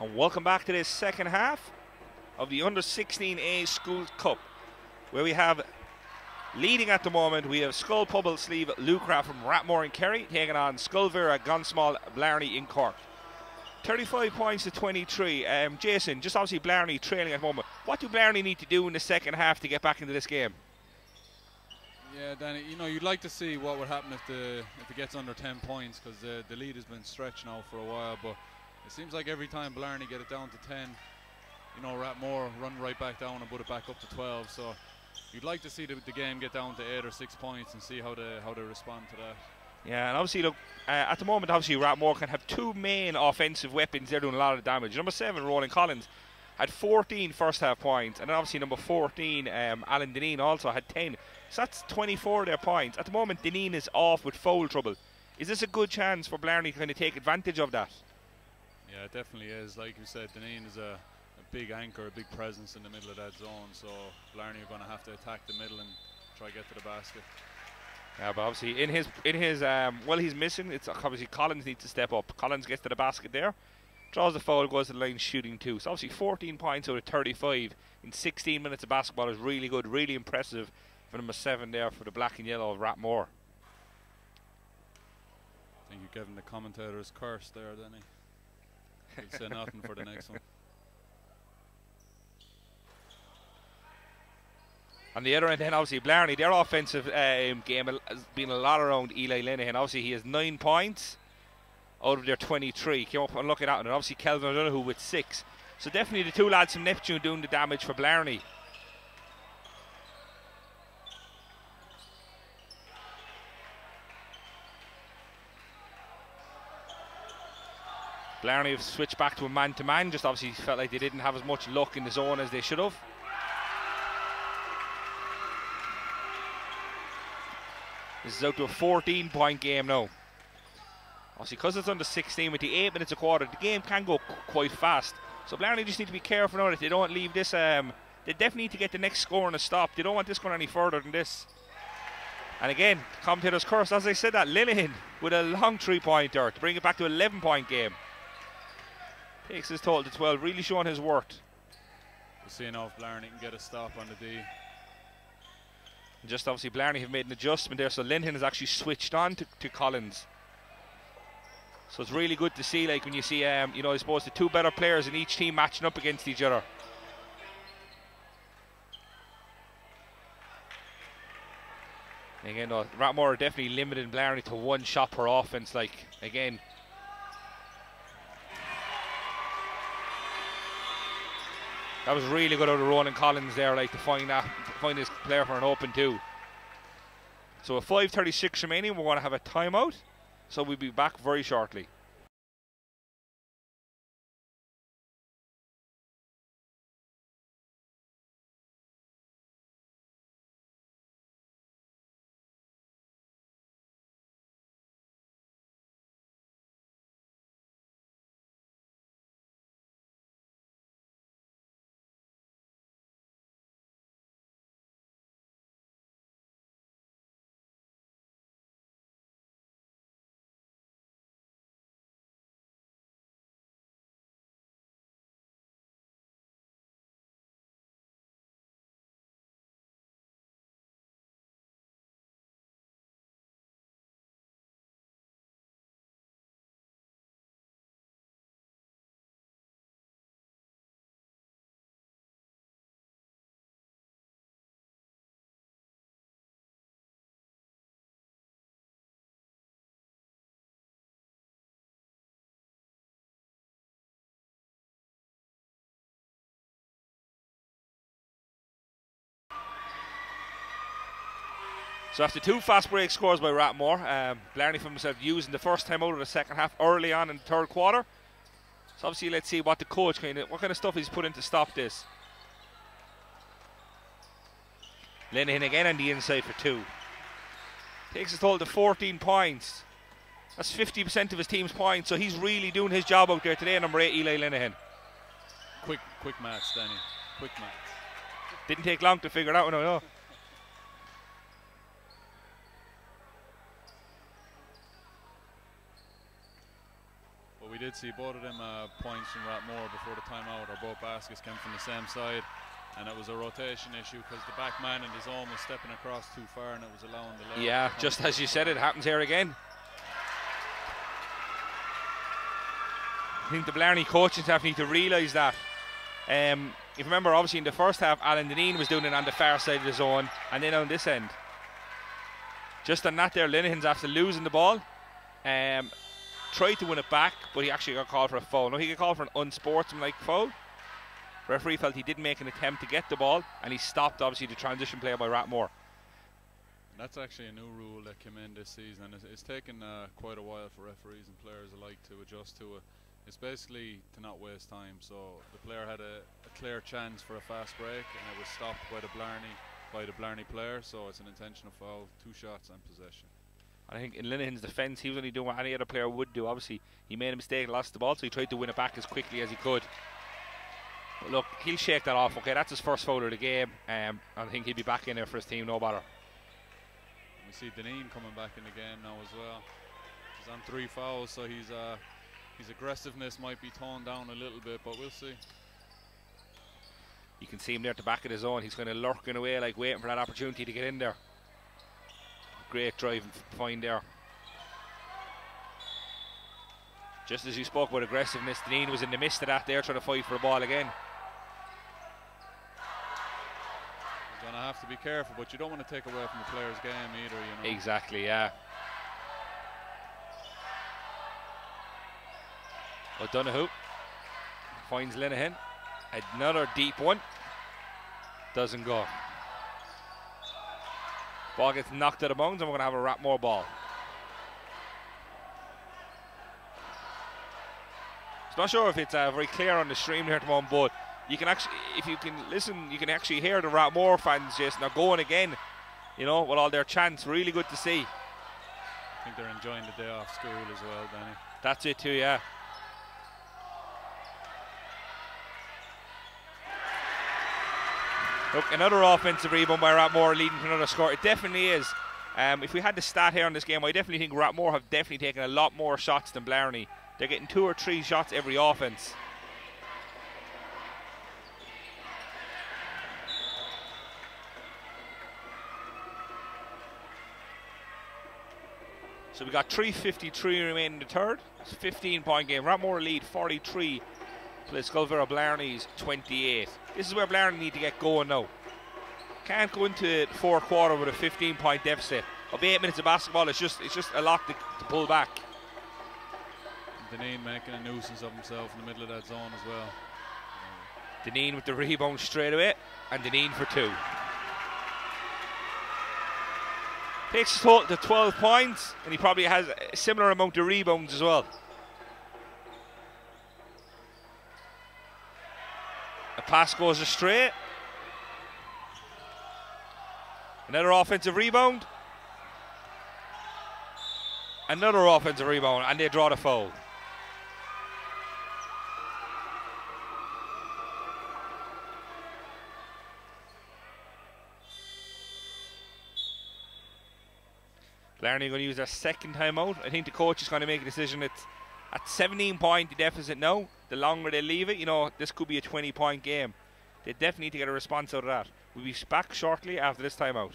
And welcome back to this second half of the Under 16A School Cup, where we have leading at the moment. We have Schull Pobble-Slieve Lucra from Rathmore and Kerry taking on Scoil Mhuire Gan Smal Blarney in Cork. 35 points to 23. Um, Jason, just obviously Blarney trailing at the moment. What do Blarney need to do in the second half to get back into this game? Yeah, Danny, you know, you'd like to see what would happen if the if it gets under 10 points because the, the lead has been stretched now for a while. But it seems like every time Blarney get it down to 10, you know, Rathmore run right back down and put it back up to 12. So you'd like to see the, the game get down to eight or six points and see how they how they respond to that. Yeah, and obviously, look, uh, at the moment, obviously, Rathmore can have two main offensive weapons. They're doing a lot of damage. Number seven, Ronan Collins, had 14 first half points, and then obviously number 14, um, Alan Deneen, also had 10. So that's 24 of their points. At the moment, Deneen is off with foul trouble. Is this a good chance for Blarney to kind of take advantage of that? Yeah, it definitely is. Like you said, Deneen is a, a big anchor, a big presence in the middle of that zone. So Blarney are going to have to attack the middle and try to get to the basket. Yeah, but obviously in his in his um, well he's missing. It's obviously Collins needs to step up. Collins gets to the basket there, draws the foul, goes to the line shooting two. So obviously 14 points out of 35 in 16 minutes of basketball is really good, really impressive for number seven there for the black and yellow of Rathmore. I think you're giving the commentators curse there, Danny. He'll say nothing for the next one. On the other end, then obviously Blarney, their offensive um, game has been a lot around Eli Linehan. Obviously, he has nine points out of their 23. Came up and looking at it, and obviously Kelvin O'Donoghue with six. So definitely the two lads from Neptune doing the damage for Blarney. Blarney have switched back to a man-to-man. Just obviously felt like they didn't have as much luck in the zone as they should have. This is out to a 14 point game now. Obviously, because it's under 16 with the 8 minutes a quarter, the game can go quite fast. So Blarney just need to be careful now that they don't leave this. Um, they definitely need to get the next score and a stop. They don't want this going any further than this. And again, commentators curse, as I said that, Linehan with a long three pointer to bring it back to 11 point game. Takes his total to 12, really showing his worth. We'll see now if Blarney can get a stop on the D. Just obviously Blarney have made an adjustment there, so Linehan has actually switched on to, to Collins. So it's really good to see, like when you see, um, you know, I suppose the two better players in each team matching up against each other. Again, though, Rathmore are definitely limiting Blarney to one shot per offense. Like again, that was really good out of Ronan Collins there, like to find that, find his player for an open two. So a 5:36 remaining. We're going to have a timeout. So we'll be back very shortly. So after two fast break scores by Rathmore, um, Blarney from himself using the first time out of the second half early on in the third quarter. So obviously, let's see what the coach kind of what kind of stuff he's put in to stop this. Linehan again on the inside for two. Takes his total to 14 points. That's 50% of his team's points, so he's really doing his job out there today. Number eight, Eli Linehan. Quick, quick maths, Danny. Quick maths. Didn't take long to figure it out. No, no. We did see both of them uh, points from Rathmore before the timeout, or both baskets came from the same side. And it was a rotation issue because the back man in the zone was stepping across too far and it was allowing the left. Yeah, just as you said, it happens here again. I think the Blarney coaching staff need to realise that. Um, if you remember, obviously in the first half, Alan Deneen was doing it on the far side of the zone, and then on this end. Just on that there, Linehan's after losing the ball. Um, tried to win it back, but he actually got called for a foul. No, he got called for an unsportsmanlike foul. Referee felt he didn't make an attempt to get the ball, and he stopped obviously the transition play by Rathmore. That's actually a new rule that came in this season, it's, it's taken uh, quite a while for referees and players alike to adjust to it. It's basically to not waste time. So the player had a, a clear chance for a fast break, and it was stopped by the Blarney by the Blarney player. So it's an intentional foul, two shots and possession. I think in Linehan's defence, he was only doing what any other player would do. Obviously, he made a mistake, lost the ball, so he tried to win it back as quickly as he could. But look, he'll shake that off. Okay, that's his first foul of the game. Um, I think he'll be back in there for his team, no matter. We see Deneen coming back in the game now as well. He's on three fouls, so he's uh, his aggressiveness might be toned down a little bit, but we'll see. You can see him there at the back of the zone. He's kind of lurking away, like waiting for that opportunity to get in there. Great drive and find there. Just as you spoke about aggressiveness, Deneen was in the midst of that there, trying to fight for the ball again. He's going to have to be careful, but you don't want to take away from the player's game either, you know. Exactly, yeah. O'Donoghue finds Linehan. Another deep one. Doesn't go. Ball gets knocked out of bounds, and we're going to have a Rathmore ball. I'm not sure if it's uh, very clear on the stream here at the moment, but you can actually, if you can listen, you can actually hear the Rathmore fans just now going again, you know, with all their chants. Really good to see. I think they're enjoying the day off school as well, Danny. That's it too, yeah. Look, another offensive rebound by Rathmore leading to another score. It definitely is. Um, if we had the stat here on this game, I definitely think Rathmore have definitely taken a lot more shots than Blarney. They're getting two or three shots every offense. So we got 3.53 remaining in the third. It's a 15 point game. Rathmore lead 43 play Scoil Mhuire Blarney's 28. This is where Blarney need to get going now. Can't go into the fourth quarter with a 15 point deficit. Of eight minutes of basketball, it's just it's just a lot to, to pull back. Deneen making a nuisance of himself in the middle of that zone as well. Deneen with the rebound straight away, and Deneen for two. Takes to 12 points, and he probably has a similar amount of rebounds as well. Pass goes astray. Another offensive rebound. Another offensive rebound, and they draw the foul. Blarney going to use their second timeout. I think the coach is going to make a decision. It's at 17 point deficit now. The longer they leave it, you know, this could be a 20 point game. They definitely need to get a response out of that. We'll be back shortly after this timeout.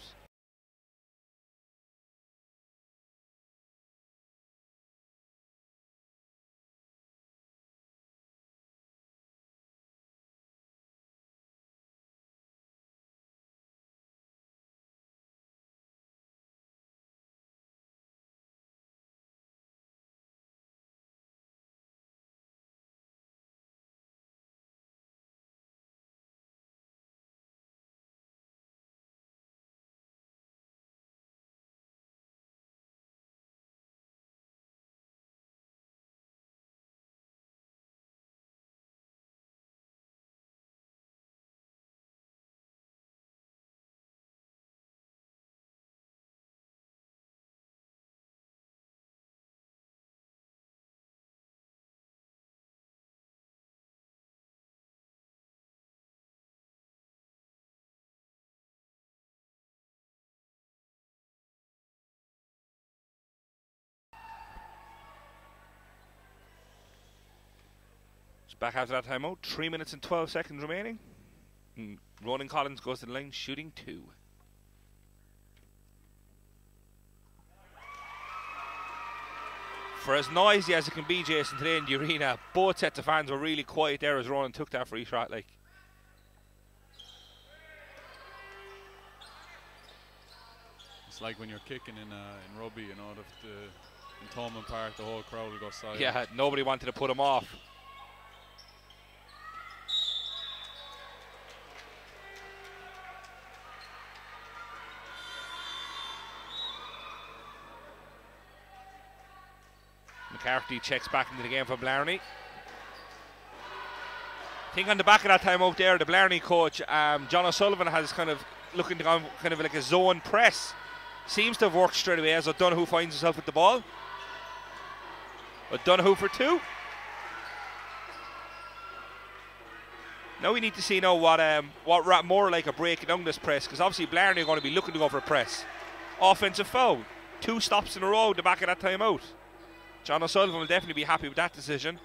It's back after that timeout. Three minutes and 12 seconds remaining. And Ronan Collins goes to the line shooting two. For as noisy as it can be, Jason, today in the arena, both sets of fans were really quiet there as Ronan took that free shot. Like, It's like when you're kicking in uh, in rugby, you know, the, the in Thomond Park, the whole crowd will go silent. yeah, nobody wanted to put him off. McCarthy checks back into the game for Blarney. I think on the back of that time out there, the Blarney coach, um, John O'Sullivan, has kind of looking to go kind of like a zone press. Seems to have worked straight away as O'Donoghue finds himself with the ball. O'Donoghue for two. Now we need to see now what um, what Rathmore like are breaking down this press because obviously Blarney are going to be looking to go for a press. Offensive foul, two stops in a row. The back of that time out. John O'Sullivan will definitely be happy with that decision.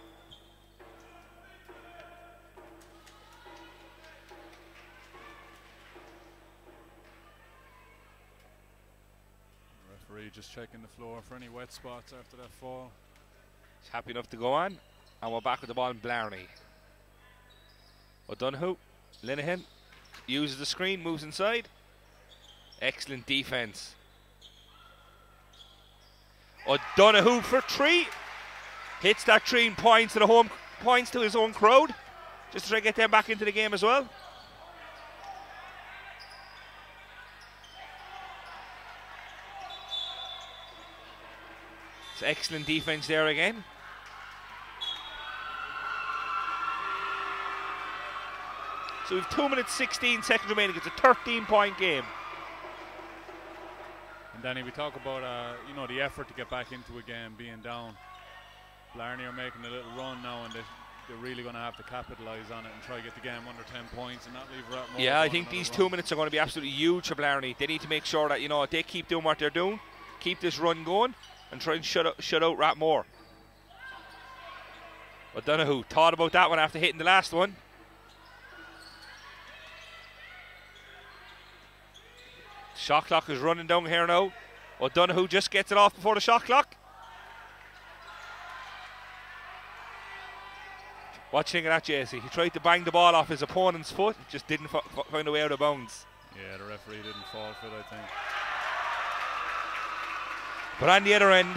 Referee just checking the floor for any wet spots after that fall. He's happy enough to go on. And we're back with the ball in Blarney. O'Donoghue, Linehan uses the screen, moves inside. Excellent defense. O'Donoghue for three. Hits that tree and points to the home points to his own crowd. Just to try to get them back into the game as well. It's excellent defense there again. So we've 2 minutes 16 seconds remaining. It's a 13 point game. And Danny, we talk about uh, you know the effort to get back into a game, being down. Blarney are making a little run now, and they, they're really going to have to capitalise on it and try to get the game under 10 points and not leave Rathmore. Yeah, I think these run. two minutes are going to be absolutely huge for Blarney. They need to make sure that you know they keep doing what they're doing, keep this run going, and try and shut out, shut out. But Donahue thought about that one after hitting the last one. Shot clock is running down here now. O'Donoghue just gets it off before the shot clock. What do you think that, JC? He tried to bang the ball off his opponent's foot, just didn't find a way out of bounds. Yeah, the referee didn't fall for it, I think. But on the other end,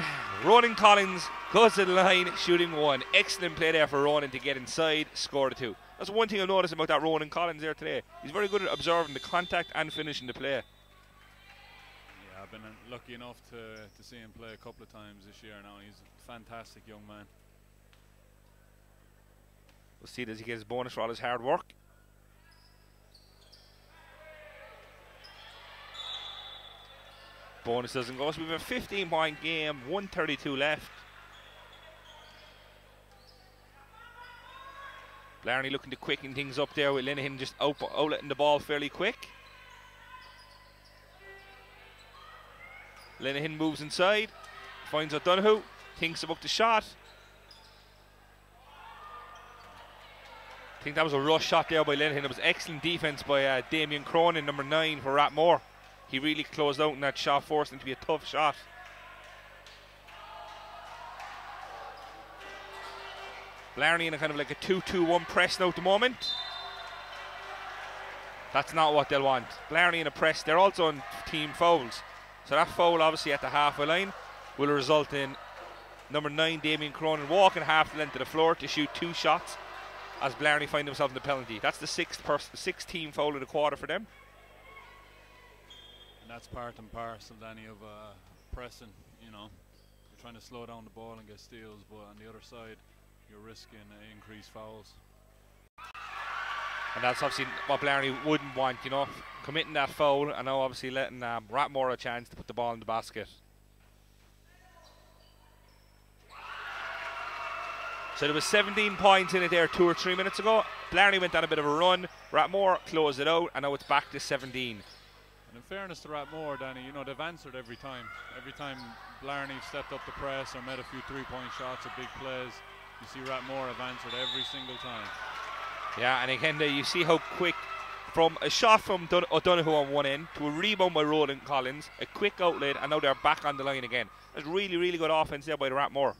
Ronan Collins goes to the line, shooting one. Excellent play there for Ronan to get inside, score the two. That's one thing I've noticed about that Ronan Collins there today. He's very good at observing the contact and finishing the play. I've been uh, lucky enough to, to see him play a couple of times this year now. He's a fantastic young man. We'll see does he get his bonus for all his hard work. Bonus doesn't go. So we have a 15 point game, 132 left. Blarney looking to quicken things up there with Linehan just out, outletting the ball fairly quick. Linehan moves inside, finds O'Donoghue, thinks about the shot. I think that was a rush shot there by Linehan. It was excellent defense by uh, Damien Cronin, number nine for Rathmore. He really closed out in that shot, forcing it to be a tough shot. Blarney in a kind of like a 2-2-1 press now at the moment. That's not what they'll want. Blarney in a press. They're also on team fouls. So that foul obviously at the halfway line will result in number nine Damien Cronin walking half the length of the floor to shoot two shots as Blarney find themselves in the penalty. That's the sixth pers- sixth team foul of the quarter for them. And that's part and parcel, Danny, of uh, pressing. You know, you're trying to slow down the ball and get steals, but on the other side, you're risking uh, increased fouls. And that's obviously what Blarney wouldn't want, you know, committing that foul and now obviously letting um, Rathmore a chance to put the ball in the basket. So there was 17 points in it there two or three minutes ago. Blarney went on a bit of a run. Rathmore closed it out, and now it's back to 17. And in fairness to Rathmore, Danny, you know, they've answered every time. Every time Blarney stepped up the press or made a few three-point shots or big plays, You see Rathmore have answered every single time. Yeah, and again, there you see how quick from a shot from Dun- O'Donoghue on one end to a rebound by Ronan Collins, a quick outlet, and now they're back on the line again. That's really, really good offense there by the Rathmore.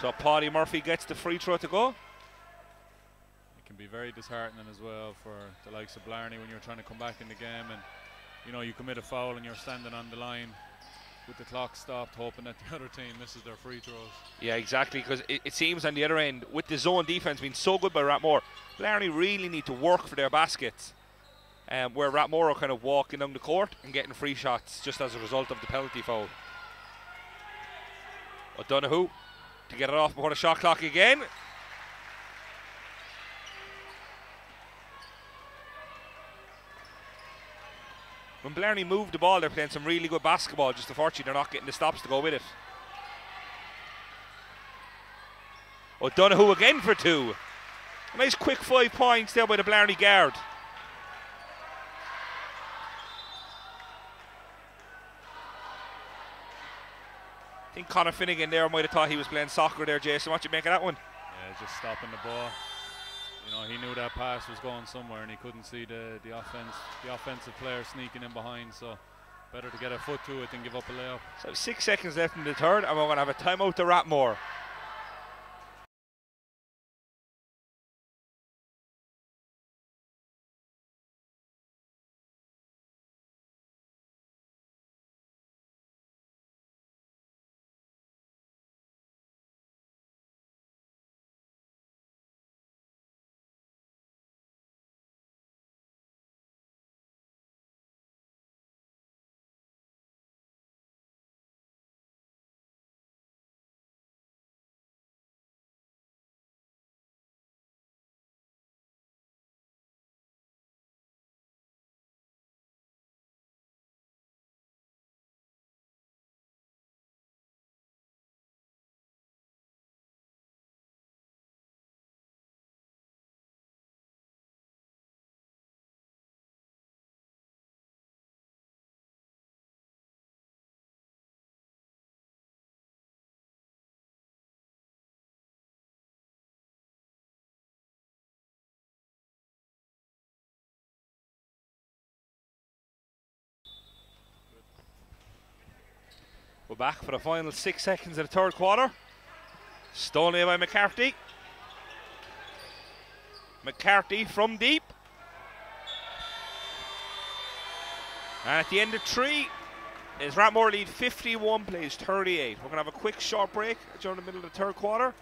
So Paddy Murphy gets the free throw to go. Can be very disheartening as well for the likes of Blarney when you're trying to come back in the game and you know you commit a foul and you're standing on the line with the clock stopped, hoping that the other team misses their free throws. Yeah, exactly. Because it, it, seems on the other end, with the zone defense being so good by Rathmore, Blarney really need to work for their baskets. Um, where Rathmore are kind of walking down the court and getting free shots just as a result of the penalty foul. O'Donoghue to get it off before the shot clock again. When Blarney moved the ball, they're playing some really good basketball. Just unfortunately, they're not getting the stops to go with it. O'Donoghue again for two. A nice quick five points there by the Blarney guard. I think Connor Finnegan there might have thought he was playing soccer there, Jason. What you make of that one? Yeah, just stopping the ball. You know, he knew that pass was going somewhere and he couldn't see the, the offense the offensive player sneaking in behind, so better to get a foot to it than give up a layup. So six seconds left in the third, and we're going to have a timeout to Rathmore. We're back for the final six seconds of the third quarter. Stolen by McCarthy. McCarthy from deep. And at the end of three, is Rathmore lead 51 plays 38. We're going to have a quick short break during the middle of the third quarter.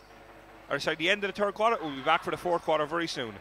Or sorry, the end of the third quarter. We'll be back for the fourth quarter very soon.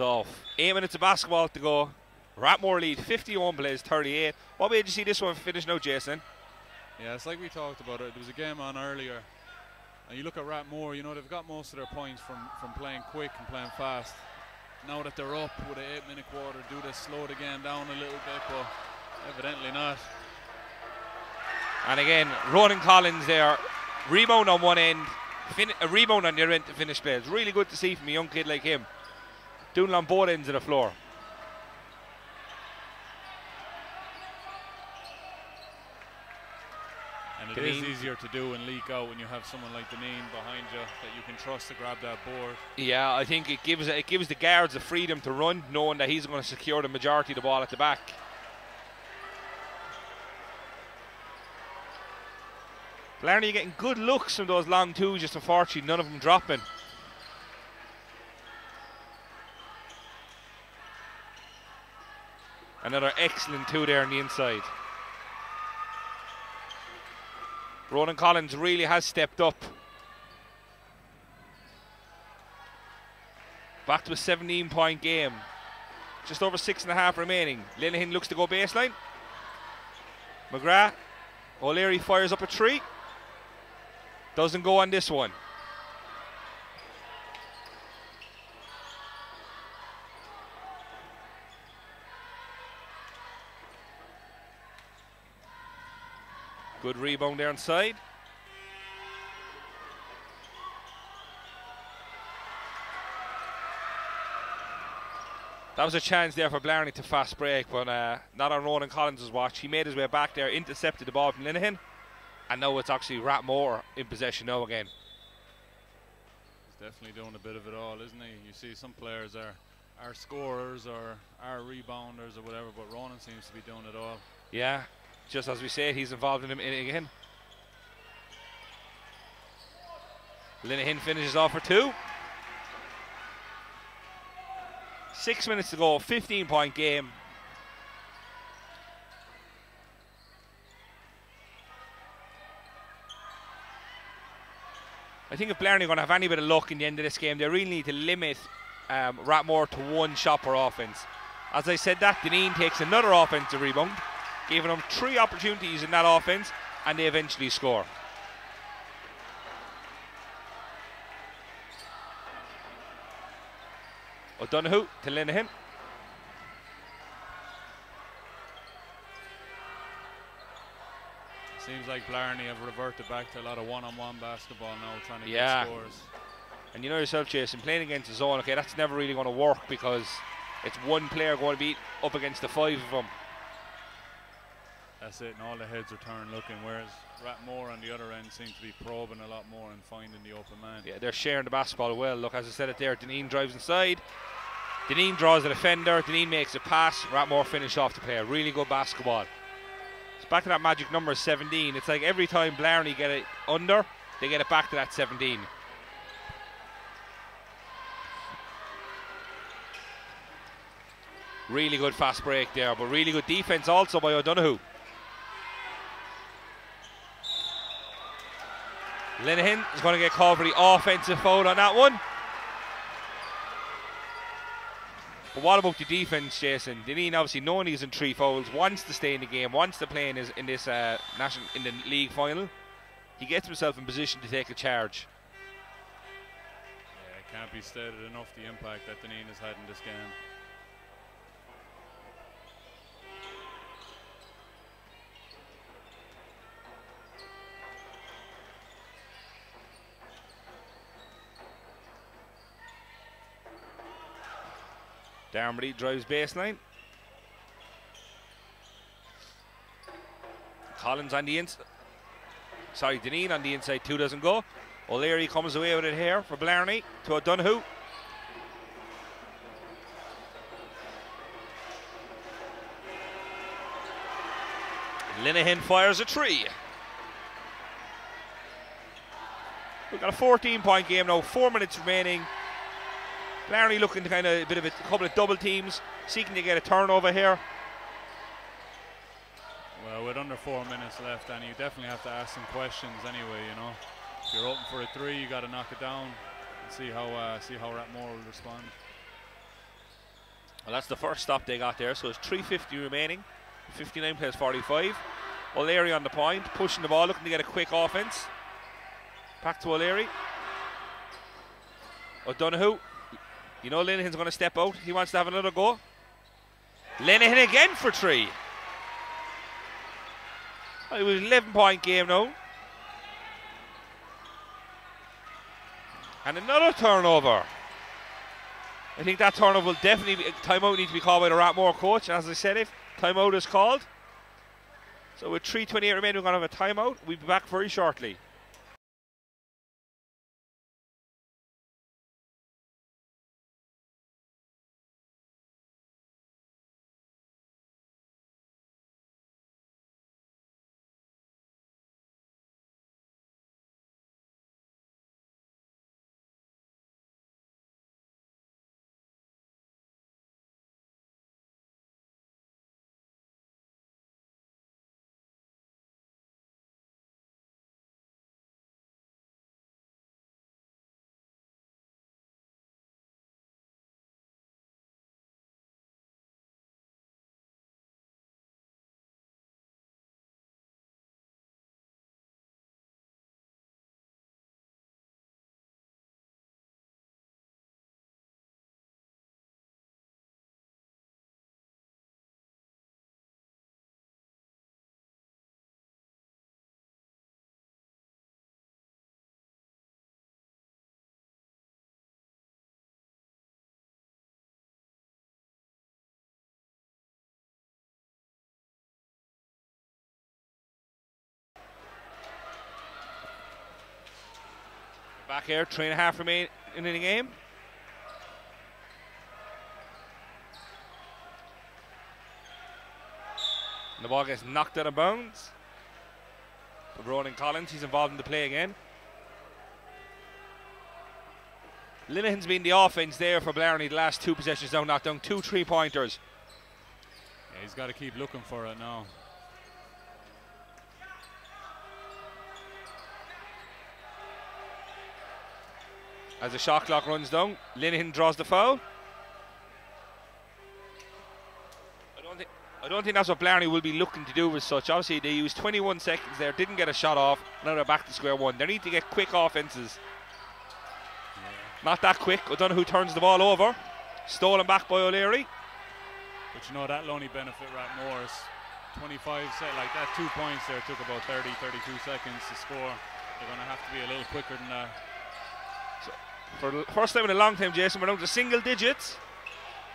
So, eight minutes of basketball to go. Rathmore lead 51 plays 38. What way did you see this one finish now, Jason? Yeah, it's like we talked about it. There was a game on earlier. And you look at Rathmore, you know, they've got most of their points from, from playing quick and playing fast. Now that they're up with an eight minute quarter, do they slow the game down a little bit? But evidently not. And again, Ronan Collins there. Rebound on one end, fin- a rebound on the other end to finish play. It's really good to see from a young kid like him. Doing it on both ends of the floor. And it Get is easier to do and leak out when you have someone like Deneen behind you that you can trust to grab that board. Yeah, I think it gives it gives the guards the freedom to run, knowing that he's going to secure the majority of the ball at the back. Blarney you're getting good looks from those long twos, just unfortunately none of them dropping. Another excellent two there on the inside. Ronan Collins really has stepped up. Back to a 17 point game. Just over six and a half remaining. Linehan looks to go baseline. McGrath. O'Leary fires up a three. Doesn't go on this one. Good rebound there inside. That was a chance there for Blarney to fast break, but uh, not on Ronan Collins' watch. He made his way back there, intercepted the ball from Linehan, and now it's actually Rathmore in possession now again. He's definitely doing a bit of it all, isn't he? You see some players are are scorers or are rebounders or whatever, but Ronan seems to be doing it all. Yeah, just as we said, he's involved in it again. Linehan finishes off for two. Six minutes to go, 15 point game. I think if Blarney are going to have any bit of luck in the end of this game, they really need to limit um, Rathmore to one shot per offense. As I said that, Deneen takes another offensive rebound, giving them three opportunities in that offense, and they eventually score. O'Donoghue to Linehan. Seems like Blarney have reverted back to a lot of one-on-one basketball now, trying to Yeah. get scores. And you know yourself, Jason, playing against the zone, okay, that's never really going to work because it's one player going to be up against the five of them. That's it, and all the heads are turned looking, whereas Rathmore on the other end seems to be probing a lot more and finding the open man. Yeah, they're sharing the basketball well. Look, as I said it there, Deneen drives inside. Deneen draws the defender. Deneen makes a pass. Rathmore finish off the player. Really good basketball. It's back to that magic number 17. It's like every time Blarney get it under, they get it back to that 17. Really good fast break there, but really good defense also by O'Donoghue. Linehan is going to get called for the offensive foul on that one. But what about the defense, Jason? Deneen obviously knowing he's in three fouls, wants to stay in the game, wants to play in, his, in this uh, national in the league final. He gets himself in position to take a charge. Yeah, it can't be stated enough the impact that Deneen has had in this game. Darmody drives baseline. Collins on the inside. Sorry, Deneen on the inside. Two doesn't go. O'Leary comes away with it here for Blarney to O'Donoghue. Linehan fires a three. We've got a 14 point game now, four minutes remaining. Blarney looking to kind of a bit of a couple of double teams, seeking to get a turnover here. Well, with under four minutes left, and you definitely have to ask some questions anyway. You know, if you're open for a three, you got to knock it down and see how uh, see how Rathmore will respond. Well, that's the first stop they got there, so it's 3.50 remaining. 59 plays 45. O'Leary on the point, pushing the ball, looking to get a quick offense. Back to O'Leary. O'Donoghue. You know Linehan's going to step out. He wants to have another go. Linehan again for three. Well, it was an 11 point game now. And another turnover. I think that turnover will definitely be, timeout need to be called by the Rathmore coach. As I said, if timeout is called. So with 3.28 remaining, we're going to have a timeout. We'll be back very shortly. Back here, three and a half remain in the game. And the ball gets knocked out of bounds. But Ronan Collins, he's involved in the play again. Linehan's been the offense there for Blarney the last two possessions now, knocked down two three pointers. Yeah, he's got to keep looking for it now. As the shot clock runs down, Linehan draws the foul. I don't think I don't think that's what Blarney will be looking to do as such. Obviously, they used 21 seconds there, didn't get a shot off. Now they're back to square one. They need to get quick offenses. Not that quick. I don't know who turns the ball over. Stolen back by O'Leary. But you know that'll only benefit Rathmores. 25 set like that two points there took about 30 32 seconds to score they're going to have to be a little quicker than that For the first time in a long time, Jason, we're down to single digits.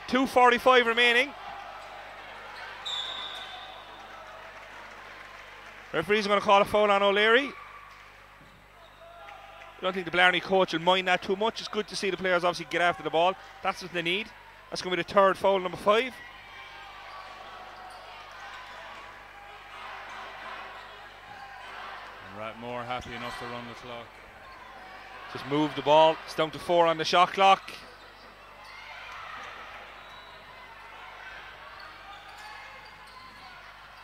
2.45 remaining. Referee's going to call a foul on O'Leary. I don't think the Blarney coach will mind that too much. It's good to see the players obviously get after the ball. That's what they need. That's going to be the third foul, number five. and Rathmore happy enough to run the clock Just move the ball. It's down to four on the shot clock.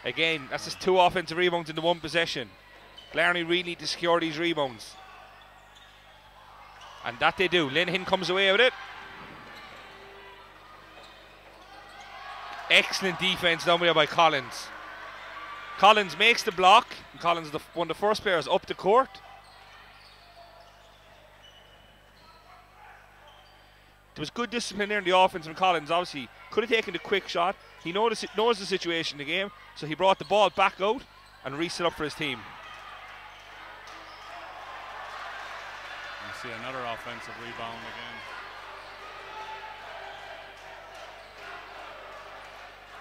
Again, that's just two offensive rebounds in the one possession. Blarney really need to secure these rebounds. And that they do. Linehan comes away with it. Excellent defense down there by Collins. Collins makes the block. Collins the, one of the first players up the court. There was good discipline there in the offense from Collins. Obviously, could have taken the quick shot. He knows, knows the situation in the game, so he brought the ball back out and reset up for his team. you see another offensive rebound again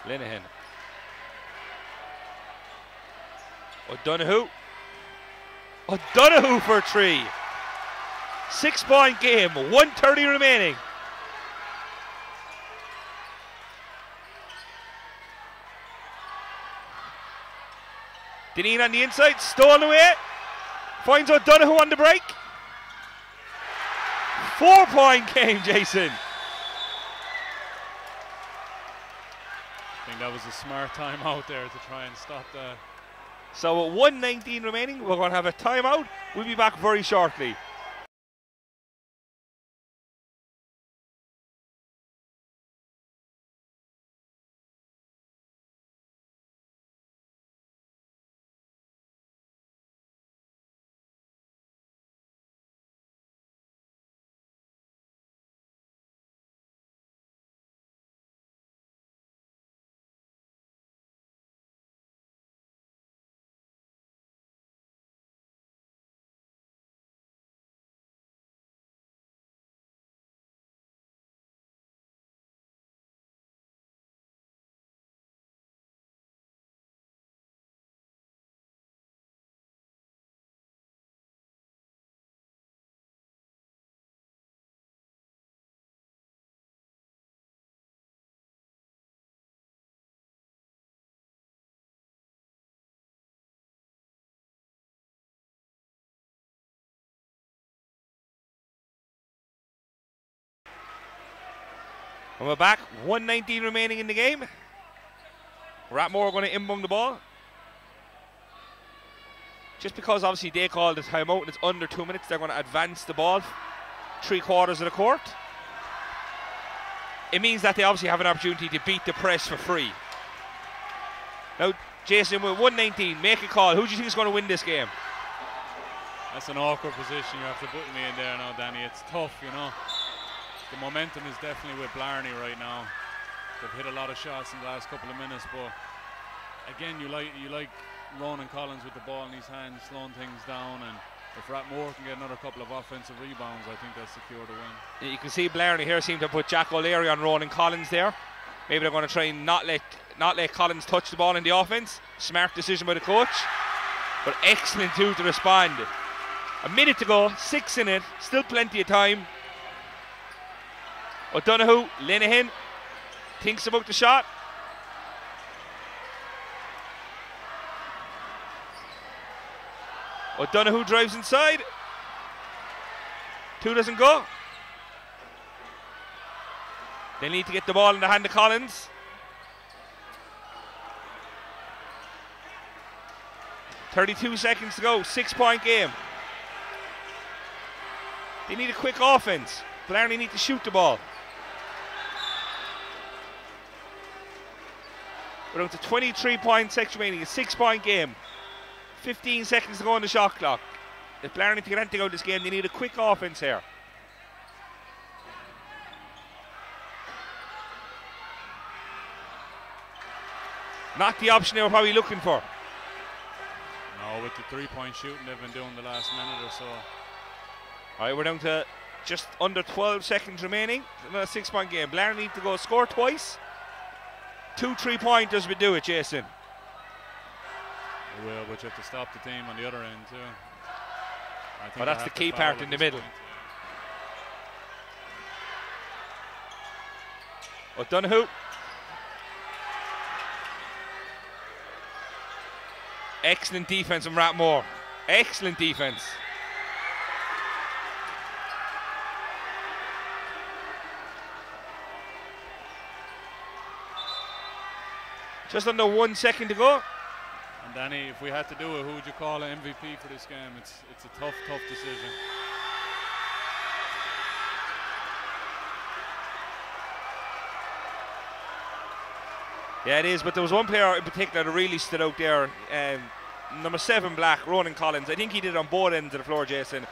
Linehan. O'Donoghue. O'Donoghue for three. Six point game, 130 remaining. Deneen on the inside, stolen away. Finds O'Donoghue on the break. Four point game, Jason. I think that was a smart time out there to try and stop the So at 119 remaining, we're going to have a timeout. We'll be back very shortly. And we're back. 119 remaining in the game. Rathmore going to inbound the ball. Just because obviously they called the timeout and it's under two minutes, they're going to advance the ball three quarters of the court. It means that they obviously have an opportunity to beat the press for free. Now, Jason, with 119, make a call. Who do you think is going to win this game? That's an awkward position you have to put me in there now, Danny. It's tough, you know. The momentum is definitely with Blarney right now. They've hit a lot of shots in the last couple of minutes, but again, you like you like Ronan Collins with the ball in his hands, slowing things down, and if Rathmore can get another couple of offensive rebounds, I think that's secure to win. You can see Blarney here seem to put Jack O'Leary on Ronan Collins there. Maybe they're going to try and not let not let Collins touch the ball in the offense. Smart decision by the coach, but excellent too to respond. A minute to go, six in it, still plenty of time. O'Donoghue, Linehan thinks about the shot. O'Donoghue drives inside. Two doesn't go. They need to get the ball in the hand of Collins. Thirty-two seconds to go. Six-point game. They need a quick offense. Blarney need to shoot the ball. We're down to 23 points remaining, a six point game. 15 seconds to go on the shot clock. If Blarney to get anything out of this game, they need a quick offense here. Not the option they were probably looking for. No, with the three point shooting they've been doing the last minute or so. All right, we're down to just under 12 seconds remaining. Another six point game. Blarney need to go score twice. Two three pointers would do it, Jason. They will, but you have to stop the team on the other end too. I think Well, that's the key part in the middle. point. O'Donoghue. Excellent defense from Rathmore. Excellent defense. Just under one second to go. And Danny, if we had to do it, who would you call an MVP for this game? It's it's a tough, tough decision. Yeah, it is. But there was one player in particular that really stood out there. Um, number seven, Black, Ronan Collins. I think he did it on both ends of the floor, Jason.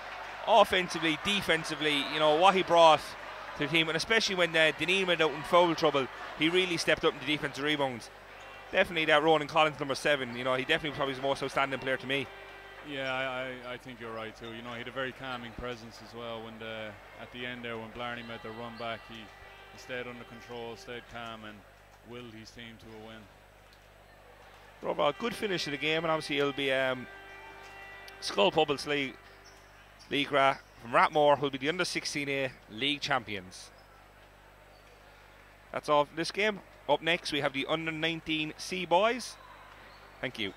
Offensively, defensively, you know, what he brought to the team, and especially when uh, Deneen went out in foul trouble, he really stepped up in the defensive rebounds. Definitely that Ronan Collins, number seven, you know, he definitely probably is the most outstanding player to me. Yeah, I, I, think you're right too. You know, he had a very calming presence as well. When the at the end there, when Blarney made the run back, he, he stayed under control, stayed calm, and willed his team to a win. Overall, good finish to the game, and obviously it'll be um, Scoil Phobail Sliabh, League Ra from Rathmore, who'll be the under 16A league champions. That's all for this game. Up next, we have the under 19 C boys. Thank you.